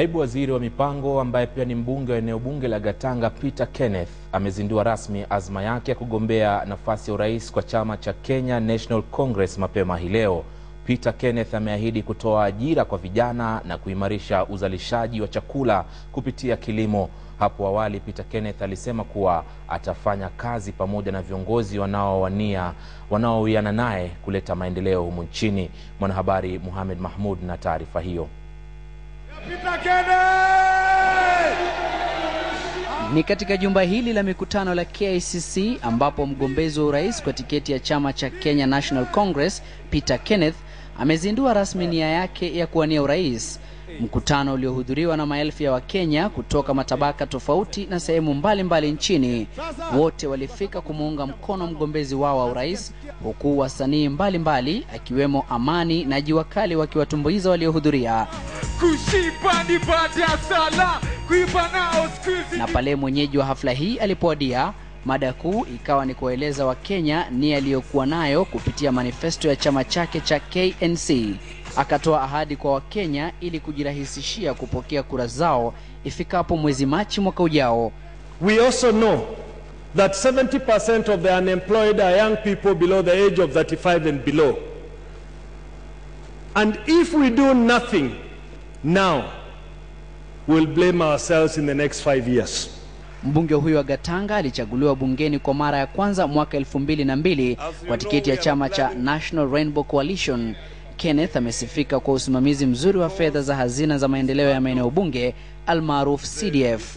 Naibu waziri wa mipango ambaye pia ni mbunge wa eneo bunge la Gatanga Peter Kenneth amezindua rasmi azma yake ya kugombea nafasi ya urais kwa chama cha Kenya National Congress mapema hii leo. Peter Kenneth ameahidi kutoa ajira kwa vijana na kuimarisha uzalishaji wa chakula kupitia kilimo. Hapo awali Peter Kenneth alisema kuwa atafanya kazi pamoja na viongozi wanaowania wanaowiana naye kuleta maendeleo humu nchini. Mwanahabari muhamed Mahmud na taarifa hiyo. Ni katika jumba hili la mikutano la KICC ambapo mgombezi wa urais kwa tiketi ya chama cha Kenya National Congress Peter Kenneth amezindua rasmi nia yake ya kuwania urais. Mkutano uliohudhuriwa na maelfu ya Wakenya kutoka matabaka tofauti na sehemu mbalimbali nchini. Wote walifika kumuunga mkono mgombezi wao wa urais, huku wasanii mbalimbali akiwemo Amani na Jua Kali wakiwatumbuiza waliohudhuria. Kushiba ni baada ya sala kuiba nao skuizi Na pale mwenyeji wa hafla hii alipoadia, mada kuu ikawa ni kuwaeleza Wakenya nia aliyokuwa nayo kupitia manifesto ya chama chake cha KNC. Akatoa ahadi kwa Wakenya ili kujirahisishia kupokea kura zao ifikapo mwezi Machi mwaka ujao. We also know that 70% of the unemployed are young people below the age of 35 and below. And if we do nothing now, we'll blame ourselves in the next five years. Mbunge huyo wa Gatanga alichaguliwa bungeni kwa mara ya kwanza mwaka elfu mbili na mbili kwa tiketi ya chama cha National Rainbow Coalition. Kenneth amesifika kwa usimamizi mzuri wa fedha za hazina za maendeleo ya maeneo bunge almaarufu CDF.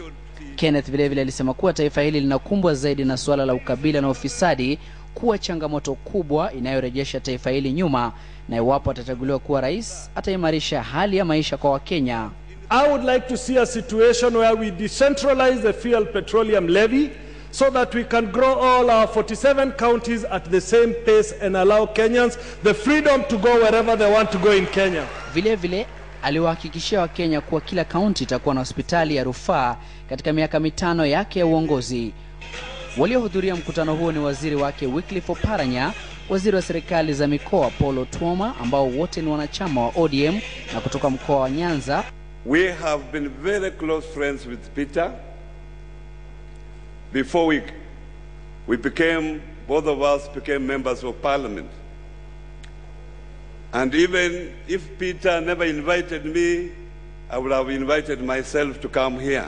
Kenneth vilevile alisema kuwa taifa hili linakumbwa zaidi na suala la ukabila na ufisadi kuwa changamoto kubwa inayorejesha taifa hili nyuma, na iwapo atachaguliwa kuwa rais ataimarisha hali ya maisha kwa Wakenya. I would like to see a situation where we decentralize the fuel petroleum levy so that we can grow all our 47 counties at the same pace and allow Kenyans the freedom to go wherever they want to go in Kenya. Vile vile aliwahakikishia Wakenya kuwa kila kaunti itakuwa na hospitali ya rufaa katika miaka mitano yake ya uongozi. Waliohudhuria mkutano huo ni waziri wake Wycliffe Oparanya, waziri wa serikali za mikoa Paul Otuoma, ambao wote ni wanachama wa ODM na kutoka mkoa wa Nyanza, We have been very close friends with Peter. Before we, we became, both of us became members of parliament. And even if Peter never invited me, I would have invited myself to come here.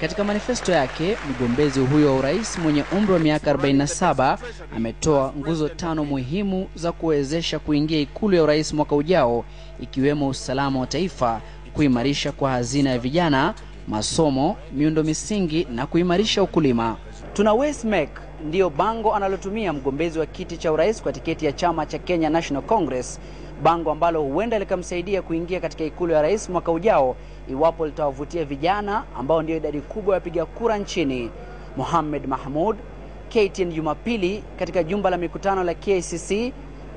Katika manifesto yake, mgombezi huyo wa urais mwenye umri wa miaka 47 ametoa nguzo tano muhimu za kuwezesha kuingia ikulu ya urais mwaka ujao, ikiwemo usalama wa taifa, kuimarisha kwa hazina ya vijana, masomo, miundo misingi na kuimarisha ukulima. Tuna make ndiyo bango analotumia mgombezi wa kiti cha urais kwa tiketi ya chama cha Kenya National Congress, bango ambalo huenda likamsaidia kuingia katika ikulu ya rais mwaka ujao iwapo litawavutia vijana ambao ndio idadi kubwa ya wapiga kura nchini. Mohamed Mahmud, KTN Jumapili, katika jumba la mikutano la kcc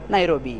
Nairobi.